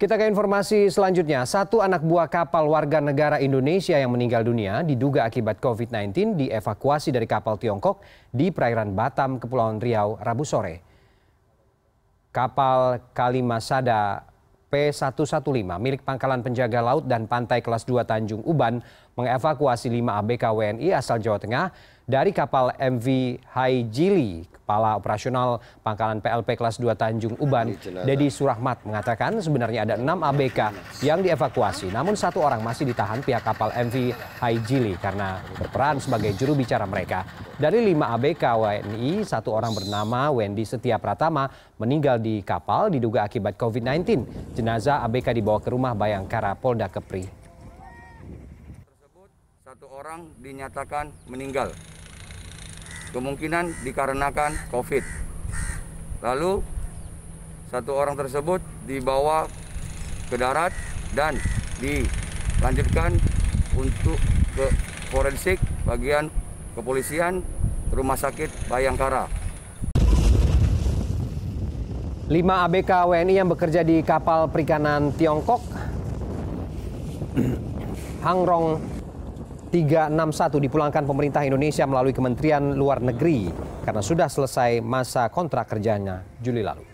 Kita ke informasi selanjutnya. Satu anak buah kapal warga negara Indonesia yang meninggal dunia diduga akibat COVID-19 dievakuasi dari kapal Tiongkok di perairan Batam, Kepulauan Riau, Rabu sore. Kapal Kalimasada P115 milik Pangkalan Penjaga Laut dan Pantai Kelas 2 Tanjung Uban mengevakuasi 5 ABK WNI asal Jawa Tengah dari kapal MV Haijili. Kepala Operasional Pangkalan PLP Kelas 2 Tanjung Uban, Dedi Surahmat mengatakan sebenarnya ada 6 ABK yang dievakuasi, namun satu orang masih ditahan pihak kapal MV Haijili karena berperan sebagai juru bicara mereka. Dari 5 ABK WNI, satu orang bernama Wendy Setia Pratama meninggal di kapal diduga akibat COVID-19. Jenazah ABK dibawa ke rumah Bayangkara Polda Kepri. Satu orang dinyatakan meninggal kemungkinan dikarenakan COVID. Lalu satu orang tersebut dibawa ke darat dan dilanjutkan untuk ke forensik bagian kepolisian Rumah Sakit Bayangkara. Lima ABK WNI yang bekerja di kapal perikanan Tiongkok Hangrong 361 dipulangkan pemerintah Indonesia melalui Kementerian Luar Negeri karena sudah selesai masa kontrak kerjanya Juli lalu.